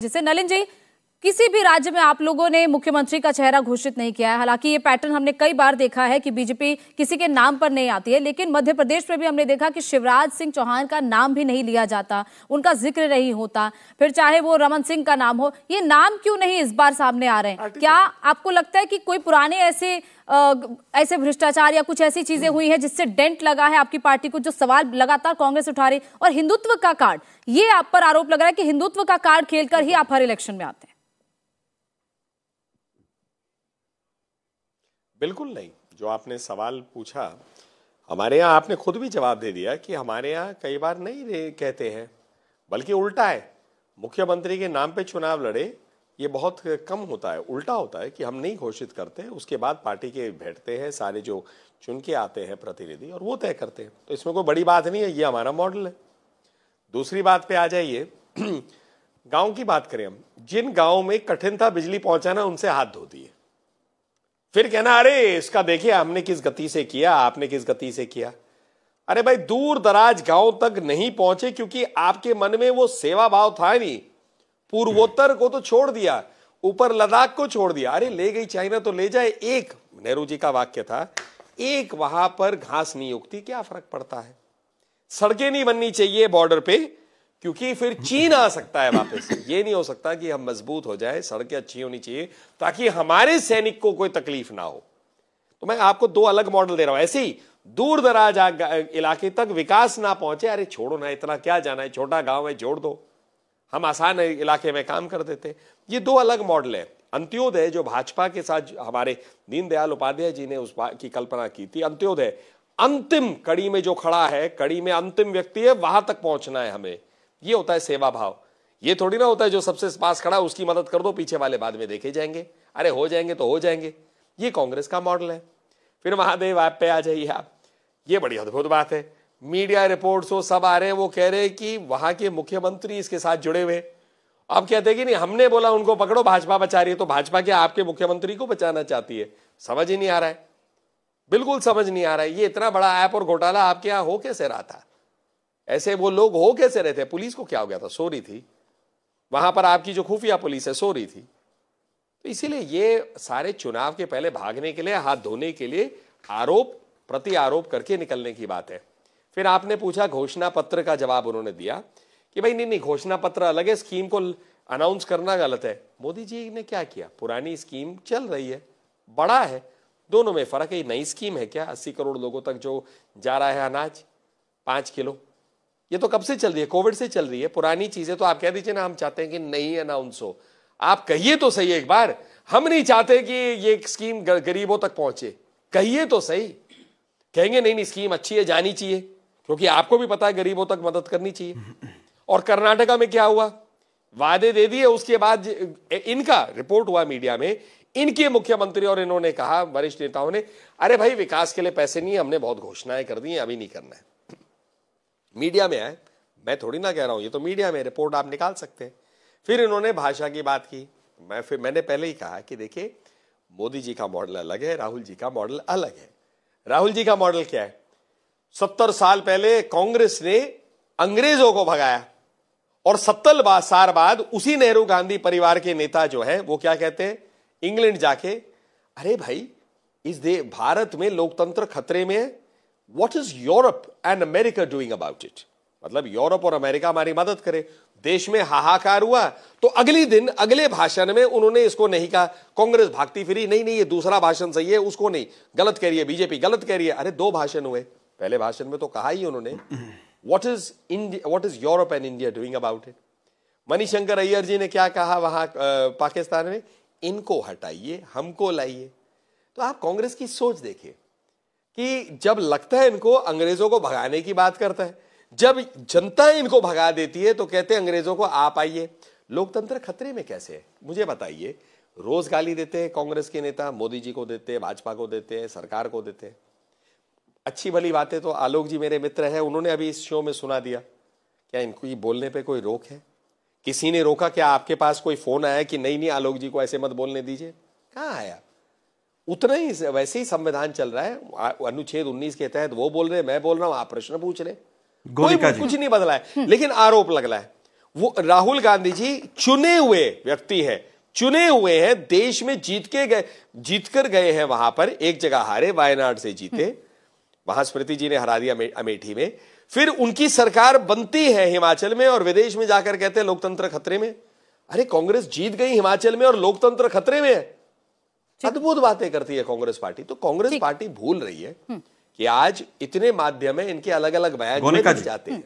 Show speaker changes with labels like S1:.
S1: जिसे नलिन जी किसी भी राज्य में आप लोगों ने मुख्यमंत्री का चेहरा घोषित नहीं किया है। हालाँकि ये पैटर्न हमने कई बार देखा है कि बीजेपी किसी के नाम पर नहीं आती है लेकिन मध्य प्रदेश में भी हमने देखा कि शिवराज सिंह चौहान का नाम भी नहीं लिया जाता उनका ज़िक्र नहीं होता। फिर चाहे वो रमन सिंह का नाम हो ये नाम क्यों नहीं इस बार सामने आ रहे हैं? क्या आपको लगता है कि कोई पुराने ऐसे आ, ऐसे भ्रष्टाचार या कुछ ऐसी चीज़ें हुई है जिससे डेंट लगा है आपकी पार्टी को जो सवाल लगातार कांग्रेस उठा रही और हिंदुत्व का कार्ड ये आप पर आरोप लग रहा है कि हिंदुत्व का कार्ड खेलकर ही आप हर इलेक्शन में आते हैं।
S2: बिल्कुल नहीं। जो आपने सवाल पूछा, हमारे यहाँ आपने खुद भी जवाब दे दिया कि हमारे यहाँ कई बार नहीं कहते हैं, बल्कि उल्टा है। मुख्यमंत्री के नाम पे चुनाव लड़े, ये बहुत कम होता है। उल्टा होता है कि हम नहीं घोषित करते, उसके बाद पार्टी के बैठते हैं, सारे जो चुन के आते हैं प्रतिनिधि, और वो तय करते हैं। तो इसमें कोई बड़ी बात नहीं है, ये हमारा मॉडल है। दूसरी बात पे आ जाइए। गाँव की बात करें हम। जिन गाँव में कठिन था बिजली पहुंचाना उनसे हाथ धो दिए फिर कहना, अरे, इसका देखिए, हमने किस गति से किया, आपने किस गति से किया। अरे भाई, दूर दराज गाँव तक नहीं पहुँचे क्योंकि आपके मन में वो सेवा भाव था नहीं। पूर्वोत्तर को तो छोड़ दिया, ऊपर लद्दाख को छोड़ दिया। अरे, ले गई चाइना तो ले जाए, एक, नेहरू जी का वाक्य था, एक वहाँ पर घास नहीं उगती, क्या फ़र्क पड़ता है? सड़कें नहीं बननी चाहिए बॉर्डर पे क्योंकि फिर चीन आ सकता है वापस। ये नहीं हो सकता कि हम मज़बूत हो जाए, सड़कें अच्छी होनी चाहिए, ताकि हमारे सैनिक को कोई तकलीफ़ ना हो। तो मैं आपको दो अलग मॉडल दे रहा हूँ। ऐसे ही दूर दराज इलाके तक विकास ना पहुँचे, अरे छोड़ो ना, इतना क्या जाना है, छोटा गाँव है, जोड़ दो। हम आसान इलाके में काम कर देते। ये दो अलग मॉडल है। अंत्योदय, जो भाजपा के साथ हमारे दीनदयाल उपाध्याय जी ने उस की कल्पना की थी, अंत्योदय। अंतिम कड़ी में जो खड़ा है, कड़ी में अंतिम व्यक्ति है, वहाँ तक पहुँचना है हमें। ये होता है सेवा भाव। ये थोड़ी ना होता है जो सबसे पास खड़ा, उसकी मदद कर दो, पीछे वाले बाद में देखे जाएँगे। अरे, हो जाएँगे तो हो जाएँगे। ये कांग्रेस का मॉडल है। फिर महादेव ऐप पे आ जाइए आप। ये बड़ी अद्भुत बात है। मीडिया रिपोर्ट्स वो सब आ रहे हैं, वो कह रहे हैं कि वहाँ के मुख्यमंत्री इसके साथ जुड़े हुए अब कहते हैं कि नहीं, हमने बोला उनको पकड़ो, भाजपा बचा रही है तो भाजपा क्या आपके मुख्यमंत्री को बचाना चाहती है? समझ ही नहीं आ रहा है। बिल्कुल समझ नहीं आ रहा है। ये इतना बड़ा ऐप और घोटाला आपके यहाँ हो कैसे रहा था? ऐसे वो लोग हो कैसे रहते हैं पुलिस को क्या हो गया था? सो रही थी। वहाँ पर आपकी जो खुफिया पुलिस है, सो रही थी। तो इसीलिए ये सारे चुनाव के पहले भागने के लिए, हाथ धोने के लिए आरोप, प्रति आरोप करके निकलने की बात है। फिर आपने पूछा, घोषणा पत्र का जवाब उन्होंने दिया कि भाई, नहीं नहीं, घोषणा पत्र अलग है, स्कीम को अनाउंस करना गलत है। मोदी जी ने क्या किया? पुरानी स्कीम चल रही है, बड़ा है। दोनों में फ़र्क है नई स्कीम है क्या? अस्सी करोड़ लोगों तक जो जा रहा है अनाज, पाँच किलो। ये तो कब से चल रही है? कोविड से चल रही है। पुरानी चीज़ें तो आप कह दीजिए ना, हम चाहते हैं कि नहीं अनाउंस हो। आप कहिए तो सही एक बार। हम नहीं चाहते कि ये स्कीम गरीबों तक पहुँचे। कहिए तो सही। कहेंगे, नहीं नहीं स्कीम अच्छी है, जानी चाहिए। क्योंकि आपको भी पता है, गरीबों तक मदद करनी चाहिए। और कर्नाटका में क्या हुआ? वादे दे दिए। उसके बाद इनका रिपोर्ट हुआ मीडिया में। इनके मुख्यमंत्री और इन्होंने कहा, वरिष्ठ नेताओं ने, अरे भाई, विकास के लिए पैसे नहीं हमने बहुत घोषणाएँ कर दी अभी नहीं करना है। मीडिया में आए। मैं थोड़ी ना कह रहा हूँ, ये तो मीडिया में रिपोर्ट आप निकाल सकते हैं। फिर इन्होंने भाषा की बात की। मैं फिर, मैंने पहले ही कहा कि देखिए, मोदी जी का मॉडल अलग है, राहुल जी का मॉडल अलग है। राहुल जी का मॉडल क्या है? सत्तर साल पहले कांग्रेस ने अंग्रेज़ों को भगाया और सत्तर साल बाद उसी नेहरू गांधी परिवार के नेता जो है, वो क्या कहते हैं? इंग्लैंड जाके, अरे भाई, इस दे, भारत में लोकतंत्र खतरे में है what is Europe and America doing about it मतलब यूरोप और अमेरिका हमारी मदद करे। देश में हाहाकार हुआ तो अगली दिन, अगले भाषण में उन्होंने इसको नहीं कहा। कांग्रेस भागती फिरी, नहीं नहीं, ये दूसरा भाषण सही है, उसको नहीं। गलत कह रही है बीजेपी, गलत कह रही है। अरे, दो भाषण हुए। पहले भाषण में तो कहा ही उन्होंने। What is India what is Europe and India doing about it Manishankar Aiyar ji ने क्या कहा वहाँ पाकिस्तान में? इनको हटाइए, हमको लाइए। तो आप कांग्रेस की सोच देखिए। कि जब लगता है इनको अंग्रेज़ों को भगाने की बात करता है, जब जनता इनको भगा देती है तो कहते हैं, अंग्रेज़ों को आप आइए। लोकतंत्र खतरे में कैसे है? मुझे बताइए। रोज गाली देते हैं कांग्रेस के नेता, मोदी जी को देते हैं, भाजपा को देते हैं, सरकार को देते हैं। अच्छी भली बातें तो आलोक जी मेरे मित्र हैं, उन्होंने अभी इस शो में सुना दिया। क्या इनको ये बोलने पे कोई रोक है? किसी ने रोका? क्या आपके पास कोई फ़ोन आया कि नहीं नहीं, आलोक जी को ऐसे मत बोलने दीजिए। कहाँ आया उतना ही वैसे ही संविधान चल रहा है। अनुच्छेद 19 के तहत वो बोल रहे मैं बोल रहा हूँ आप प्रश्न पूछ रहे कोई कुछ नहीं बदला है। लेकिन आरोप लग रहा है। वो राहुल गांधी जी चुने हुए व्यक्ति हैं चुने हुए हैं देश में जीत के गए जीत कर गए हैं वहाँ पर एक जगह हारे वायनाड से जीते। वहाँ स्मृति जी ने हरा दिया अमेठी में। फिर उनकी सरकार बनती है हिमाचल में और विदेश में जाकर कहते हैं लोकतंत्र खतरे में। अरे कांग्रेस जीत गई हिमाचल में और लोकतंत्र खतरे में है। अद्भुत बातें करती है कांग्रेस पार्टी। तो कांग्रेस पार्टी भूल रही है हम्म। कि आज इतने माध्यम है इनके अलग अलग बयान जाते हैं।